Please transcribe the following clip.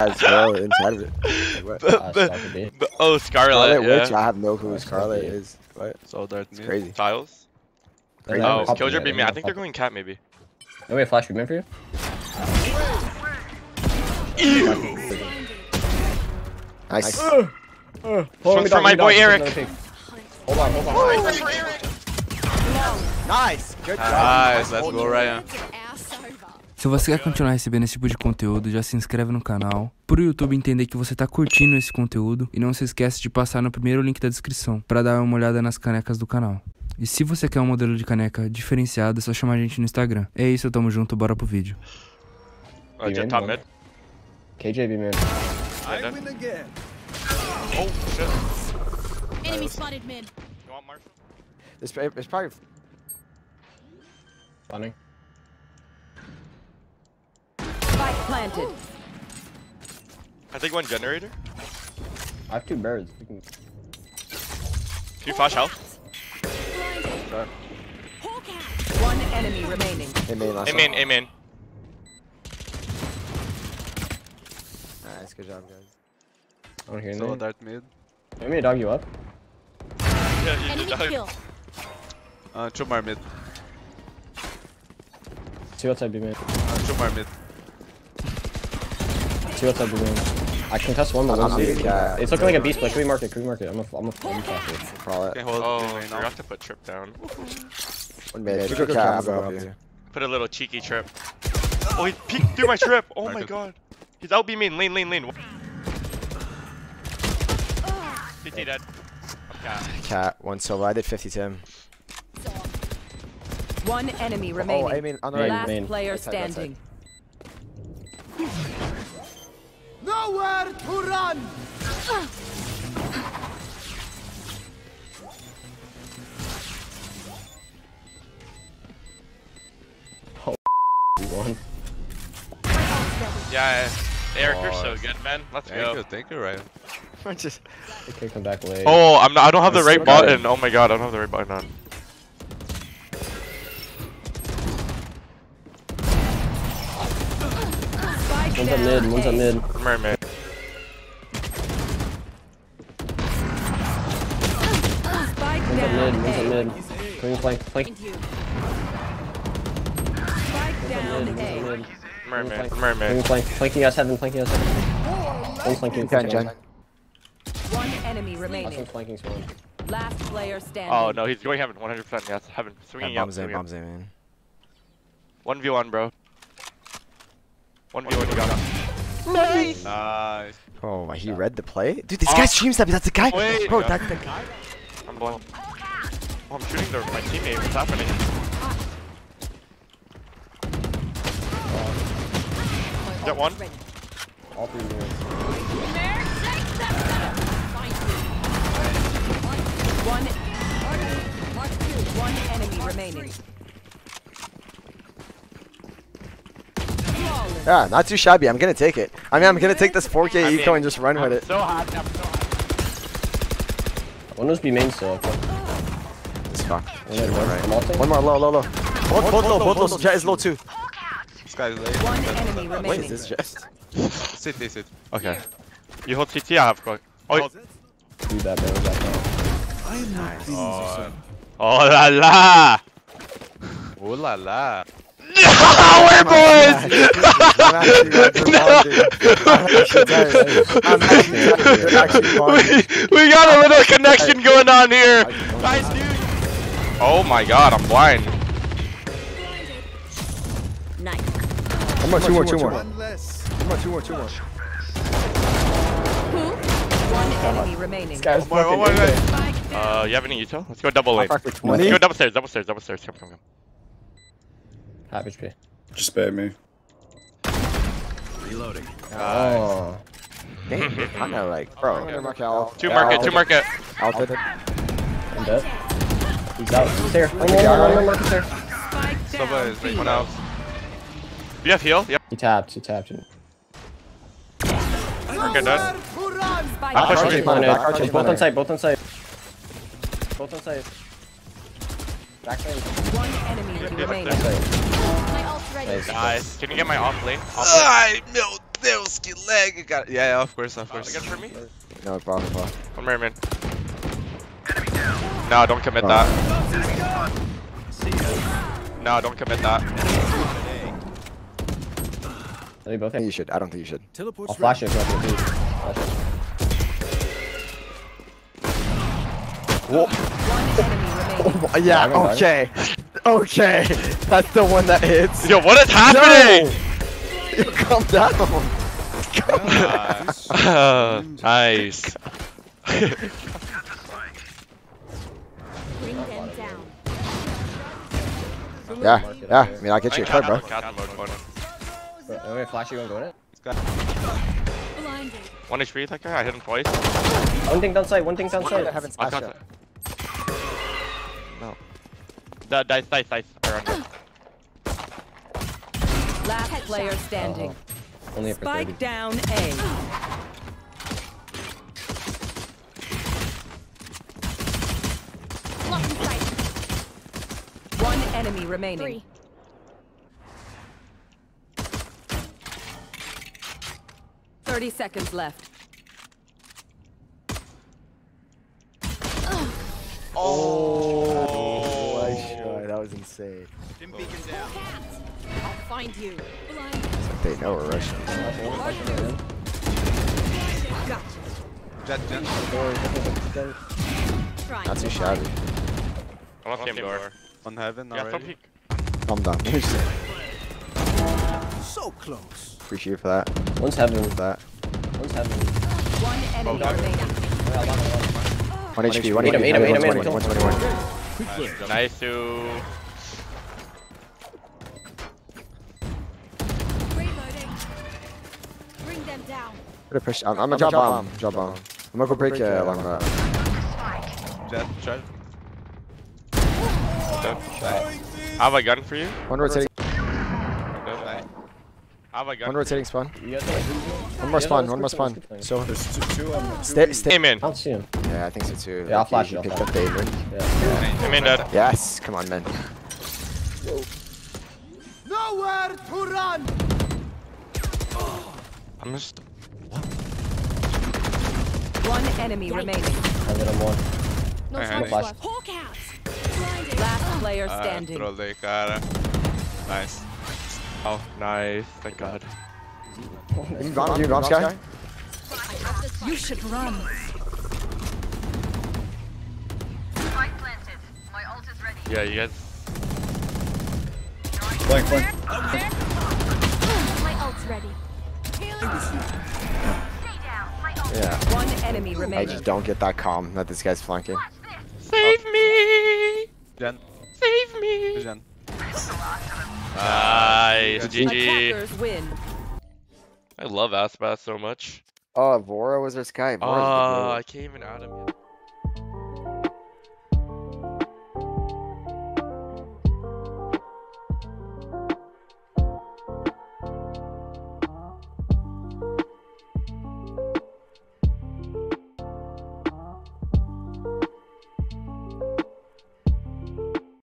As well inside of it. Like, what? Uh, But- Stalker but- oh, Scarlet. Scarlet yeah. Witch. I have no clue who Oh, Scarlet Scarlet. is. What? So dark It's crazy. Styles. They're Crazy. not Oh, Killjoy beat me. I think they're going cat maybe. Oh, wait, flash remember you? Nice. Hold one's me for my me down, boy take Eric. Hold on, hold on. Nice. Good job. Nice, let's go, Ryan. Se você quer continuar recebendo esse tipo de conteúdo, já se inscreve no canal. Pro YouTube entender que você tá curtindo esse conteúdo. E não se esquece de passar no primeiro link da descrição para dar uma olhada nas canecas do canal. E se você quer um modelo de caneca diferenciado, é só chamar a gente no Instagram. É isso, tamo junto, bora pro vídeo. KJB, man. Yeah, dead. Oh shit. Enemy spotted mid. You want Marshall? It's, it's probably. Funny. Spike planted. I think one generator. I have two birds. We can... Can you flash health? One enemy remaining. Hey, main last Aim in, aim in. Nice. Good job, guys. I don't hear So anything. dark mid. Want me to dog you up? Yeah, you Enemy just died. kill. Uh, Chamber mid. Two outside B, man. Uh, Chamber mid. Two outside B, man. I can test one, but I'm one's leaving, yeah. It's looking like a beast play. Can we mark it? Can we mark it? I'm a, I'm a, I'm a flash it. Crawl it. Can hold Oh, mid I no. to put trip down. One minute. You go cat. I'll go up. Put a little cheeky trip. Oh, he peeked through my trip. Oh my god. He's out B main. Lane, lane, lane. CT dead. I'm cat. Cat. One solo. I did 50 to him. One enemy Oh, remaining. I mean on the Main, right. Last main. player Right side, right side. standing. We won. Yeah, Eric, you're so good, man. Let's Thank go. you, thank you, Ryan. Just They could come back late. Oh, I'm not, I don't have the I right still got it. button. Oh my god, I don't have the right button on. One's up mid, one's up A. mid. Mermaid. Mid, one's up A. mid. Clean flank, flank. Spike down Mid, one's up A. mid. Mermaid. Mermaid. flank, flanking us heaven, flanking us heaven. One flanking, Jen, flanking. Jen. One enemy remaining. one's flanking spawn. Last player standing. Oh no, he's going heaven. 100%. Yes, heaven. Swinging Yeah, up. bombs in, bombs in, man. 1v1, bro. 1v1, you got him. Nice. Oh, he read the play? Dude, this ah. guy streams that. That's the guy. Wait. Bro, that's the guy. I'm blind. I'm shooting the, my teammate. What's happening? Get one. All three units. One. One enemy remaining. Yeah, not too shabby. I'm gonna take it. I mean, I'm gonna take this 4K I eco and just run with I'm it. so hot. I'm so happy. One was B main still. It's fuck. One had one. I'm ulting. One more, low, low, low. Both, both low, both low. Jett is low too. This guy's late. One enemy Wait, remaining. is this Jett? Sit, sit, sit. Okay. You hold CT, I have quick. Oh, y- Do that, bro. Back down. Oh, oh la la! oh la la. We're oh, boys! I'm actually bonding. I'm actually tired. I'm actually tired. We're actually bonding. we, we got a little connection going on here. Nice, dude. Oh my god, I'm blind. One more, two more, two more. One more, two more, two more. One enemy remaining. Guys, One more, one more, fucking one in more. Spike down. Uh, you have any util? Let's go double lane. Fuck for Let's 20. go double stairs, double stairs, double stairs. Come, come, come. Half HP. Just spare me. Oh. Dang, you're kinda like, bro. Two market, two market. Alted. I'm dead. He's out. He's there. One more, one more, one more, Marcus there. Spike Somebody down. is right One out. Do you have heal? Yep. He tapped. He tapped. Market dead. Spike I'm pushing it. Planet. Both on site. Both on site. Both on site. Back lane. One enemy Yeah, remaining. Site. My ult's ready. Nice. Nice. Can you get my off lane? Off lane? I milled Deus, que lag, cara. Yeah, yeah, of course, of course. good for me. No problem, bro. One more, man. No, don't commit that. No, don't commit that. They both I think hit. you should. I don't think you should. I'll flash it if you want me to. Flash it. One enemy remaining. Yeah, okay. Okay. That's the one that hits. Yo, what is happening? You calm down. nice. Yeah, yeah. I mean, I'll get you a card, bro. Cat mode button. Bro, I'm gonna flash you and go in it. One HP, that guy. I hit him twice. One thing downside, one thing downside. haven't I'll smashed yet. No. Da- Dice, dice, dice. Last player standing. Uh-huh. Only for 30. Spike down A. Blocking sight. One enemy remaining. Three. Thirty seconds left. Oh, nice shot. That was insane. I'll find you. Blinded. They know we're rushing. Gotcha. Jett, jett. Trying Not too to shabby. I'm on same door. On heaven Yeah, some already. peek. Calm down. So close. Appreciate you for that. One's heaven. For that. One's heaven. One enemy remaining. One HP. One Eat him, HP. eat him, eat him, eat him. 120, 121. Nice to. Reloading. Bring them down. Gonna push. I'm, I'm gonna drop bomb. Drop bomb. I'm gonna go break uh, along that. Jett, jett. I have a gun for you. One rotating. I have a gun. One rotating spawn. You guys wanna do One more Yeah, spawn. One more to- spawn. let's go to- So There's two, two of them. stay. Stay. Hey, man. I don't see him. Yeah, I think so too. Yeah, I'll flash you, I'll picked up David. Yeah. I mean that. Yes. Come on, man. Nowhere to run. I'm just. One enemy remaining. I hit him one. No Alright, flash. Hawk out. Blinded. Last player standing. trolei, cara. Nice. Oh, nice. Thank God. You bomb. You bomb, Skye. You should run. Yeah, you guys. Blank, blank. My ult's ready. Yeah. One enemy I just don't get that calm that this guy's flanking. Save me! Gen, Save me! Gen. Nice. GG. Win. I love Aspas so much. Oh, Vora was our Skye. Oh, I can't even add him yet.